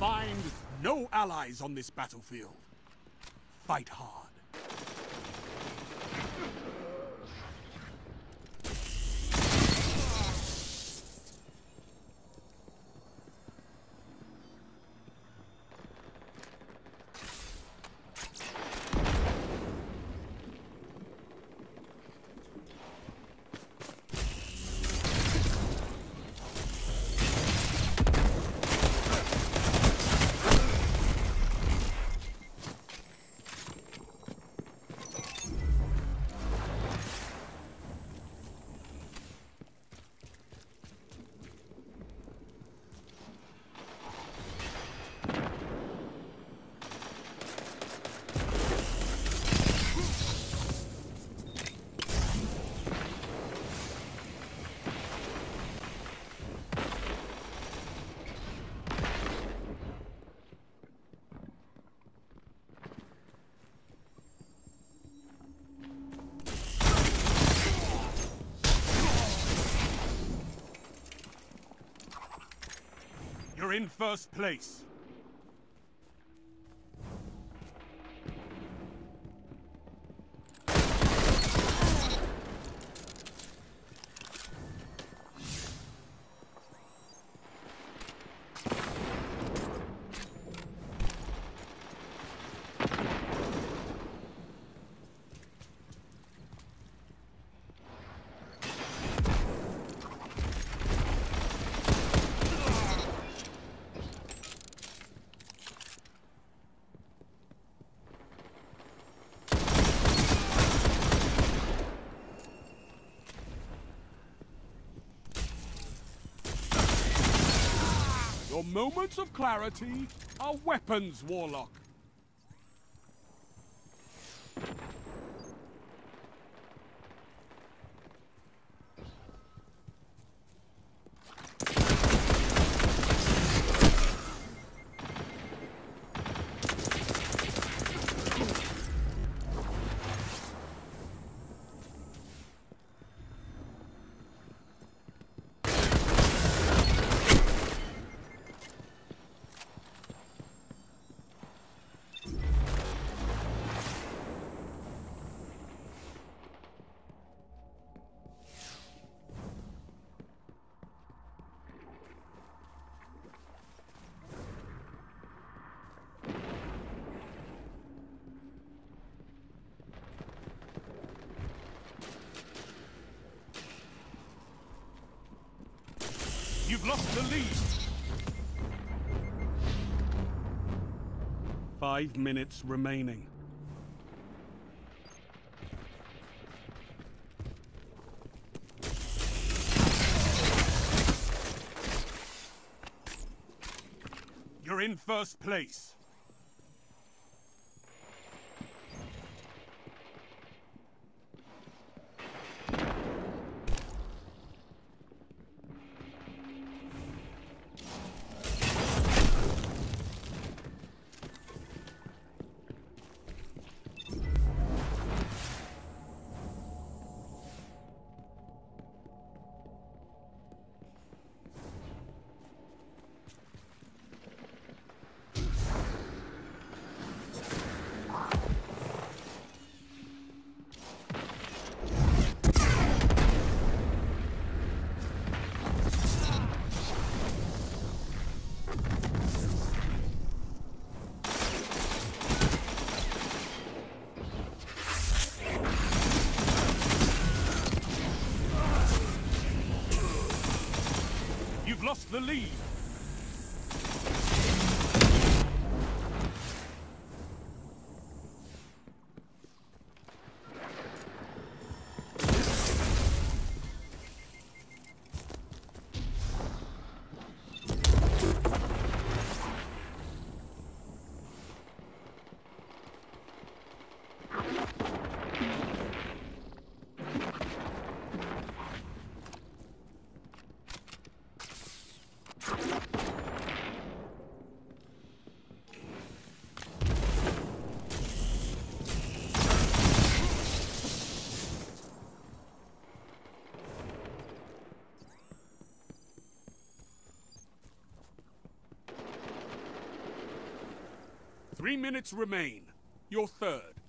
find no allies on this battlefield. Fight hard. In first place. Your moments of clarity are weapons, Warlock. The lead. Five minutes remaining. You're in first place. Lost the lead. Three minutes remain. Your third.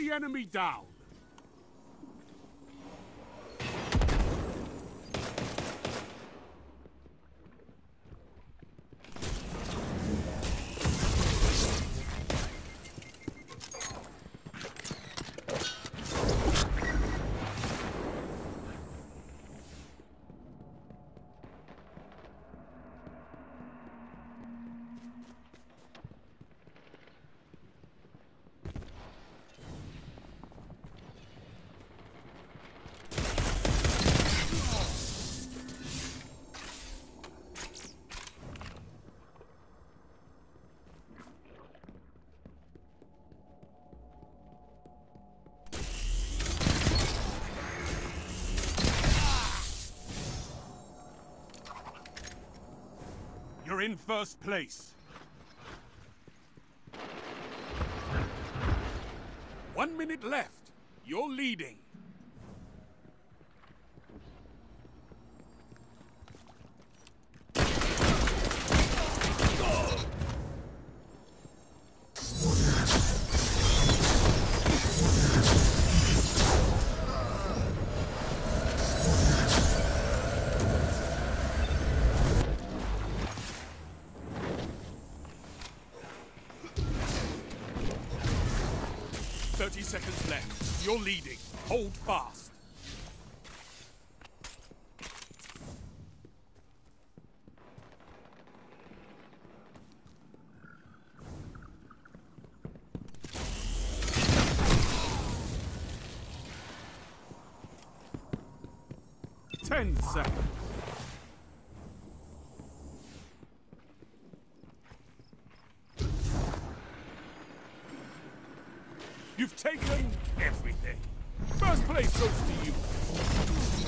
The enemy down! You're in first place. One minute left. You're leading. Seconds left. You're leading. Hold fast. Ten seconds. You've taken everything. First place goes to you.